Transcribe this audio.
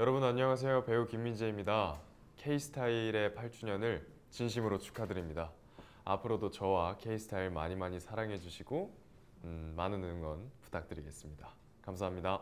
여러분 안녕하세요. 배우 김민재입니다. K스타일의 8주년을 진심으로 축하드립니다. 앞으로도 저와 K스타일 많이 많이 사랑해 주시고 음, 많은 응원 부탁드리겠습니다. 감사합니다.